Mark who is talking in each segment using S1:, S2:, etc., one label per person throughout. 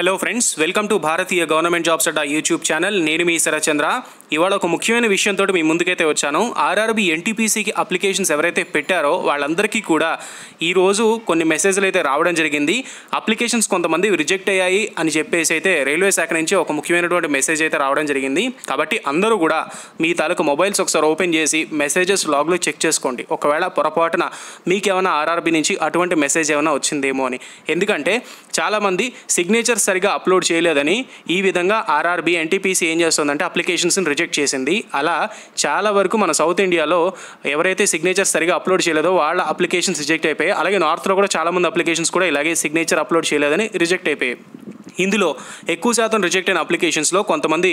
S1: Hello friends welcome to Bharatiya government jobs Adda YouTube channel నేను మీ శరచంద్ర. ఇవాళ ఒక ముఖ్యమైన విషయంతో మీ ముందుకైతే వచ్చాను. ఆర్ఆర్బి ఎన్టీపీసీకి అప్లికేషన్స్ ఎవరైతే పెట్టారో వాళ్ళందరికీ కూడా ఈరోజు కొన్ని మెసేజ్లు అయితే రావడం జరిగింది. అప్లికేషన్స్ కొంతమంది రిజెక్ట్ అయ్యాయి అని చెప్పేసి అయితే రైల్వే శాఖ నుంచి ఒక ముఖ్యమైనటువంటి మెసేజ్ అయితే రావడం జరిగింది. కాబట్టి అందరూ కూడా మీ తాలూకు మొబైల్స్ ఒకసారి ఓపెన్ చేసి మెసేజెస్ లాగ్లో చెక్ చేసుకోండి. ఒకవేళ పొరపాటున మీకేమైనా ఆర్ఆర్బి నుంచి అటువంటి మెసేజ్ ఏమైనా వచ్చిందేమో అని. ఎందుకంటే చాలామంది సిగ్నేచర్ సరిగా అప్లోడ్ చేయలేదని ఈ విధంగా ఆర్ఆర్బి ఎన్టీపీసీ ఏం చేస్తుందంటే అప్లికేషన్స్ని రిజెక్ట్ చేసింది. అలా చాలా వరకు మన సౌత్ ఇండియాలో ఎవరైతే సిగ్నేచర్ సరిగా అప్లోడ్ చేయలేదో వాళ్ళ అప్లికేషన్స్ రిజెక్ట్ అయిపోయాయి. అలాగే నార్త్లో కూడా చాలామంది అప్లికేషన్స్ కూడా ఇలాగే సిగ్నేచర్ అప్లోడ్ చేయలేదని రిజెక్ట్ అయిపోయాయి. ఇందులో ఎక్కువ శాతం రిజెక్ట్ అయిన అప్లికేషన్స్లో కొంతమంది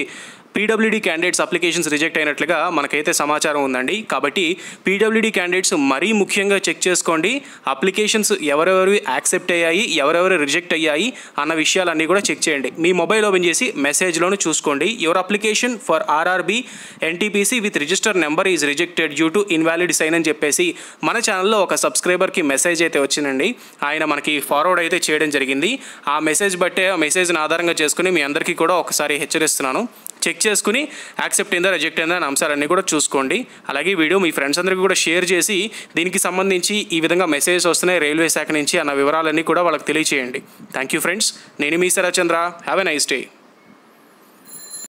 S1: పీడబ్ల్యూడీ క్యాండిడేట్స్ అప్లికేషన్స్ రిజెక్ట్ అయినట్లుగా మనకైతే సమాచారం ఉందండి. కాబట్టి పీడబ్ల్యూడీ క్యాండిడేట్స్ మరీ ముఖ్యంగా చెక్ చేసుకోండి. అప్లికేషన్స్ ఎవరెవరు యాక్సెప్ట్ అయ్యాయి ఎవరెవరు రిజెక్ట్ అయ్యాయి అన్న విషయాలన్నీ కూడా చెక్ చేయండి. మీ మొబైల్ ఓపెన్ చేసి మెసేజ్లోను చూసుకోండి. Your application for RRB NTPC with register number is rejected due to invalid sign అని చెప్పేసి మన ఛానల్లో ఒక సబ్స్క్రైబర్కి మెసేజ్ అయితే వచ్చిందండి. ఆయన మనకి ఫార్వర్డ్ అయితే చేయడం జరిగింది. ఆ మెసేజ్ బట్టే ఆ మెసేజ్ని ఆధారంగా చేసుకుని మీ అందరికీ కూడా ఒకసారి హెచ్చరిస్తున్నాను. చెక్ చేసుకుని యాక్సెప్ట్ అయిందా రిజెక్ట్ అయిందా అనే అంశాలన్నీ కూడా చూసుకోండి. అలాగే వీడియో మీ ఫ్రెండ్స్ అందరికీ కూడా షేర్ చేసి దీనికి సంబంధించి ఈ విధంగా మెసేజెస్ వస్తున్నాయి రైల్వే శాఖ నుంచి అన్న వివరాలన్నీ కూడా వాళ్ళకి తెలియచేయండి. Thank you friends. నేను మీ Sharachandra have a nice day.